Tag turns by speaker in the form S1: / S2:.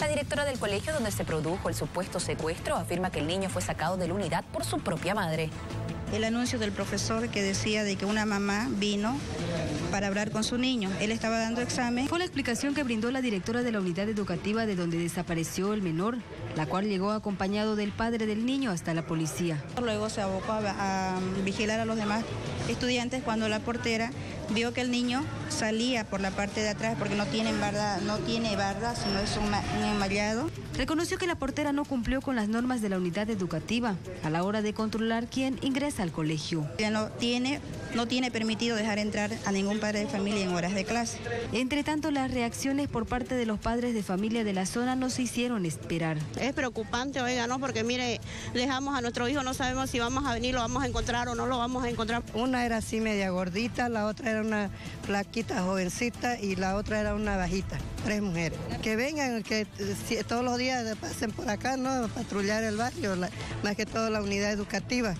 S1: La directora del colegio donde se produjo el supuesto secuestro afirma que el niño fue sacado de la unidad por su propia madre.
S2: El anuncio del profesor que decía de que una mamá vino para hablar con su niño. Él estaba dando examen.
S3: Fue la explicación que brindó la directora de la unidad educativa de donde desapareció el menor, la cual llegó acompañado del padre del niño hasta la policía.
S2: Luego se abocó a, a vigilar a los demás estudiantes cuando la portera vio que el niño salía por la parte de atrás porque no tiene barda, no tiene barda, sino es un, un enmallado.
S3: Reconoció que la portera no cumplió con las normas de la unidad educativa a la hora de controlar quién ingresa al colegio.
S2: Ella no tiene, no tiene permitido dejar entrar a ningún padre de familia en horas de clase.
S3: Entre tanto, las reacciones por parte de los padres de familia de la zona no se hicieron esperar.
S4: Es preocupante, oiga, ¿no? Porque mire, dejamos a nuestro hijo, no sabemos si vamos a venir, lo vamos a encontrar o no lo vamos a encontrar.
S5: Una era así media gordita, la otra era una flaquita jovencita y la otra era una bajita. Tres mujeres. Que vengan, que si, todos los días pasen por acá, ¿no? Patrullar el barrio, más que todo la unidad educativa.